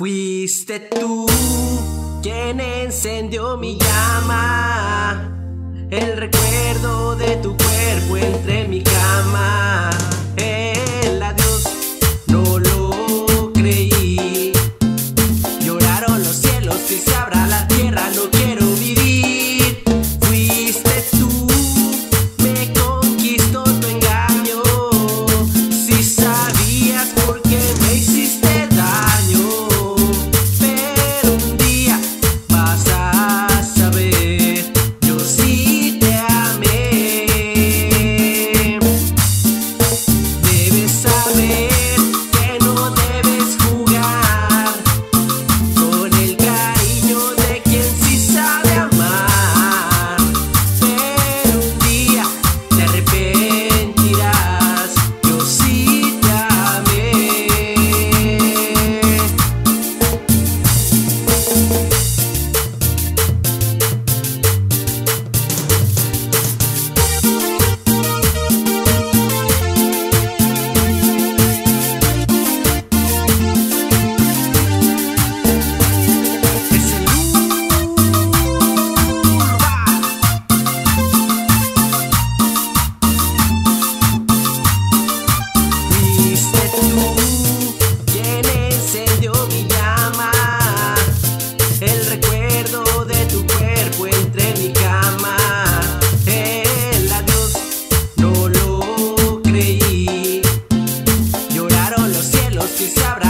Fuiste tú quien encendió mi llama, el recuerdo de tu cuerpo entre mi cama. que te abra.